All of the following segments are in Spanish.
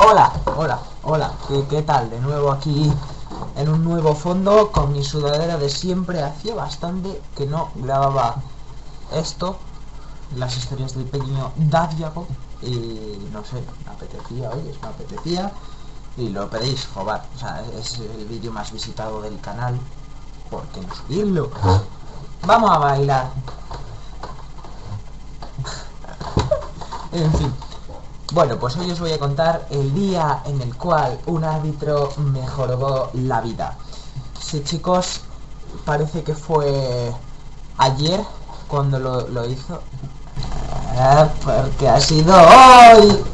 Hola, hola, hola, ¿Qué, ¿qué, tal? De nuevo aquí en un nuevo fondo con mi sudadera de siempre. Hacía bastante que no grababa esto, las historias del pequeño Dadiago, y no sé, me apetecía, oye, me apetecía, y lo pedís, joder, o sea, es el vídeo más visitado del canal, ¿por qué no subirlo? Vamos a bailar. en fin. Bueno, pues hoy os voy a contar el día en el cual un árbitro mejoró la vida. Sí, chicos, parece que fue ayer cuando lo, lo hizo. Ah, porque ha sido hoy.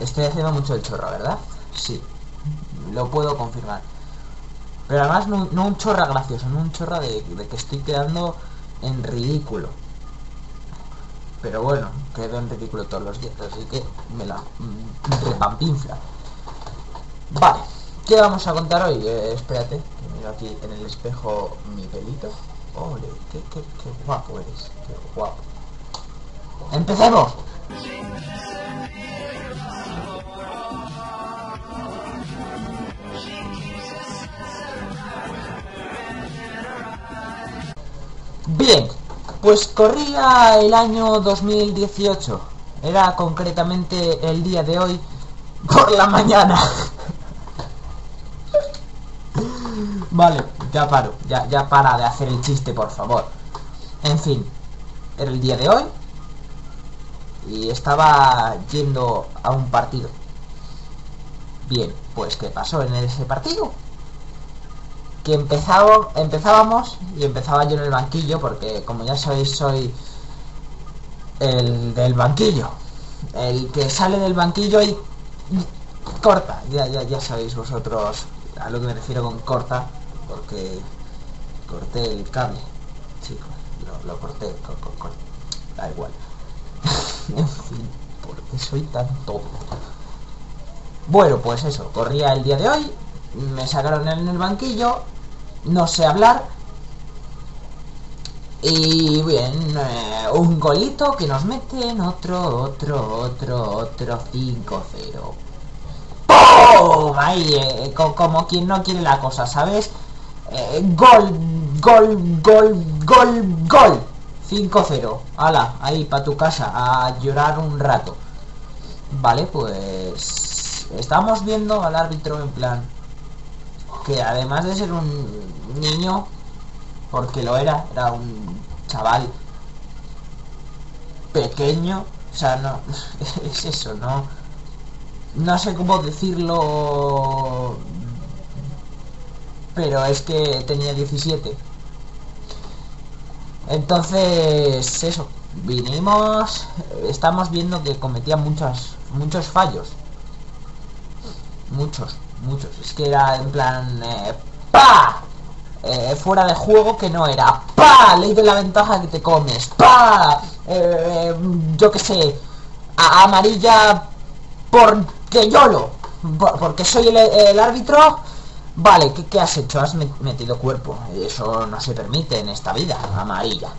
Estoy haciendo mucho el chorro, ¿verdad? Sí, lo puedo confirmar. Pero además no, un chorra gracioso, no un chorra de, que estoy quedando en ridículo. Pero bueno, quedo en ridículo todos los días, así que me la mm, repampinfla. Vale, ¿qué vamos a contar hoy? Eh, espérate, que miro aquí en el espejo mi pelito. Ole, qué, qué, qué guapo eres, qué guapo. ¡Empecemos! Bien, pues corría el año 2018. Era concretamente el día de hoy por la mañana. vale, ya paro, ya, ya para de hacer el chiste, por favor. En fin, era el día de hoy y estaba yendo a un partido. Bien, pues ¿qué pasó en ese partido? Que empezábamos y empezaba yo en el banquillo porque como ya sabéis soy el del banquillo. El que sale del banquillo y corta. Ya, ya, ya sabéis vosotros a lo que me refiero con corta porque corté el cable. Chicos lo, corté da igual. En fin porque soy tan tonto bueno pues eso corría el día de hoy me sacaron en el banquillo no sé hablar. Y bien, eh, un golito que nos meten, otro, otro, otro, otro 5-0. ¡Oh! Ahí, eh, como quien no quiere la cosa, ¿sabes? Eh, gol, gol, gol, gol, gol. 5-0. Hala, ahí para tu casa, a llorar un rato. Vale, pues... Estamos viendo al árbitro en plan que además de ser un niño, porque lo era, era un chaval pequeño, o sea, no, es eso, no, no sé cómo decirlo, pero es que tenía 17. Entonces, eso, vinimos, estamos viendo que cometía muchos, muchos fallos. Muchos muchos. Es que era en plan... Eh, ¡Pa! Eh, fuera de juego que no era. ¡Pa! Ley de la ventaja que te comes. ¡Pa! Eh, yo que sé. amarilla porque yo lo. Porque soy el, árbitro. Vale, ¿qué, ¿qué, has hecho? Has metido cuerpo. Eso no se permite en esta vida. Amarilla.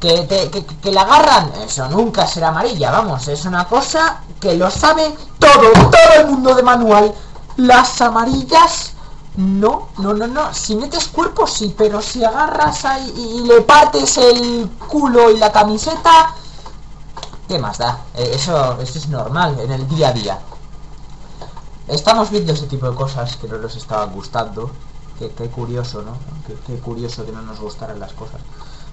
¿Que, te, que, que la agarran? Eso nunca será amarilla. Vamos, es una cosa que lo sabe todo. Todo el mundo de manual. Las amarillas, no, no, no, no. Si metes cuerpo, sí, pero si agarras ahí y le partes el culo y la camiseta, ¿qué más da? Eh, eso, eso es normal en el día a día. Estamos viendo ese tipo de cosas que no nos estaban gustando. Qué, curioso, ¿no? Qué, curioso que no nos gustaran las cosas.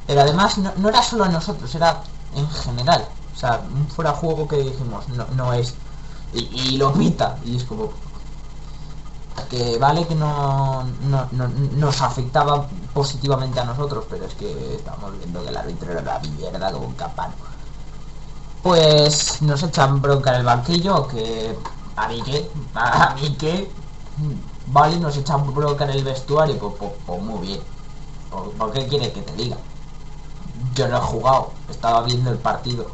Pero además no, era solo a nosotros, era en general. O sea, fuera juego que dijimos, no, no es. Y, y lo pita. Y es como, que vale que no, nos afectaba positivamente a nosotros, pero es que estamos viendo que el árbitro era la mierda como un. Pues nos echan bronca en el banquillo, que a mí que, a mí que, vale, nos echan bronca en el vestuario, pues, pues, pues muy bien. ¿Por, qué quieres que te diga? Yo no he jugado, estaba viendo el partido.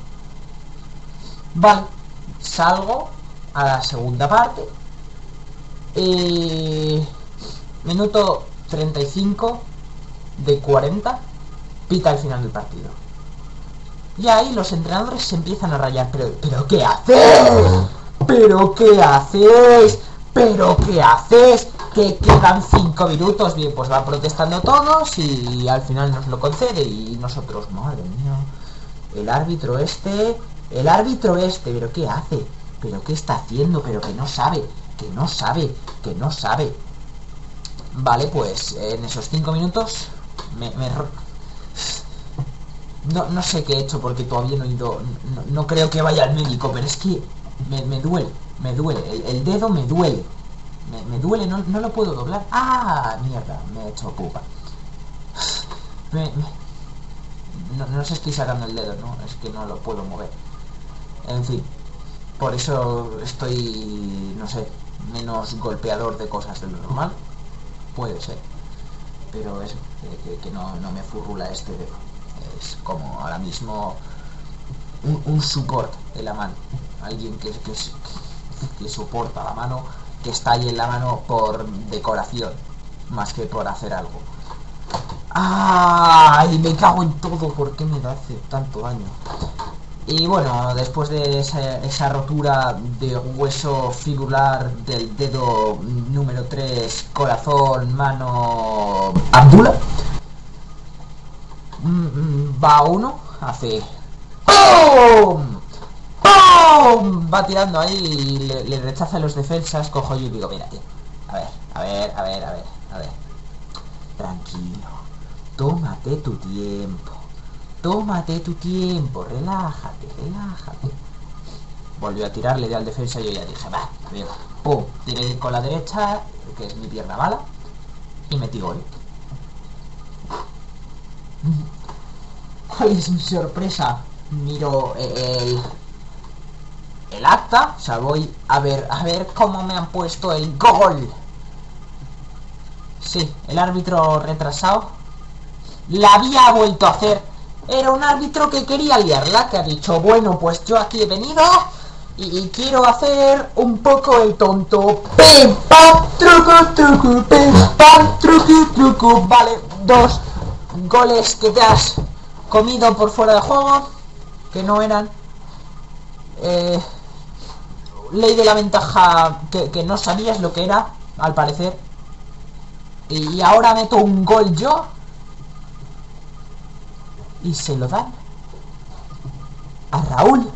Vale, salgo a la segunda parte minuto 35. de 40 pita el final del partido. Y ahí los entrenadores se empiezan a rayar. Pero, ¿pero qué haces? ¿Pero qué haces? ¿Pero qué haces? Que quedan 5 minutos. Bien, pues van protestando todos y al final nos lo concede. Y nosotros, madre mía, el árbitro este, el árbitro este, ¿pero qué hace? ¿Pero qué está haciendo? ¿Pero que no sabe? Que no sabe, que no sabe. Vale, pues en esos 5 minutos me, me no, no sé qué he hecho porque todavía no he ido... No, creo que vaya al médico, pero es que me, me duele, me duele. El, dedo me duele. Me, duele, no, no, lo puedo doblar. ¡Ah! Mierda, me he hecho pupa. Me, no, no se estoy sacando el dedo, ¿no? Es que no lo puedo mover. En fin. Por eso estoy, no sé, menos golpeador de cosas de lo normal. Puede ser. Pero eso, que, no, me furrula este dedo es como ahora mismo un, un support en la mano. Alguien que, soporta la mano, que está ahí en la mano por decoración, más que por hacer algo. ¡Ay! Me cago en todo, ¿por qué me hace tanto daño? Y bueno, después de esa, rotura de hueso fibular del dedo número 3, corazón, mano... Abdullah, Mm, va uno, hace ¡Pum! ¡Pum! Va tirando ahí y le, rechaza los defensas, cojo yo y digo, mira, tío, a ver, a ver, a ver, a ver, a ver. Tranquilo, tómate tu tiempo, tómate tu tiempo, relájate, relájate. Volvió a tirarle de al defensa y yo ya dije, va, amigo, pum, tiré con la derecha, que es mi pierna bala, y metí gol. ¿Cuál es mi sorpresa? Miro el, el acta, o sea, voy a ver, a ver cómo me han puesto el gol. Sí, el árbitro retrasado la había vuelto a hacer. Era un árbitro que quería liarla, que ha dicho, bueno, pues yo aquí he venido y, quiero hacer un poco el tonto. Pim, pam, truco, truco, pim, pam, truco, truco. Vale, dos goles que te has comido por fuera de juego, que no eran. Eh, ley de la ventaja que, no sabías lo que era, al parecer. Y ahora meto un gol yo. Y se lo dan a Raúl,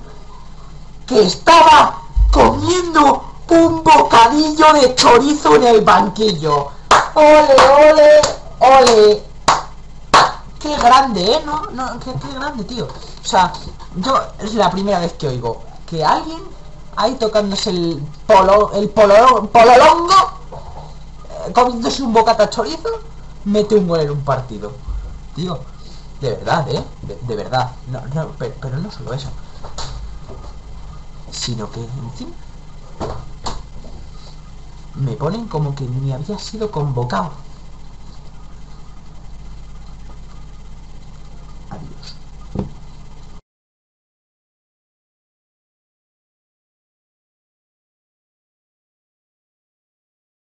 que estaba comiendo un bocadillo de chorizo en el banquillo. ¡Ole, ole, ole! qué grande, ¿eh? No, no, qué, grande, tío. O sea, yo es la primera vez que oigo que alguien ahí tocándose el polo, el polo, pololongo, eh, comiéndose un bocata chorizo, mete un gol en un partido. Tío, de verdad, ¿eh? De, verdad. No, no, pero, pero no solo eso. Sino que encima me ponen como que ni había sido convocado.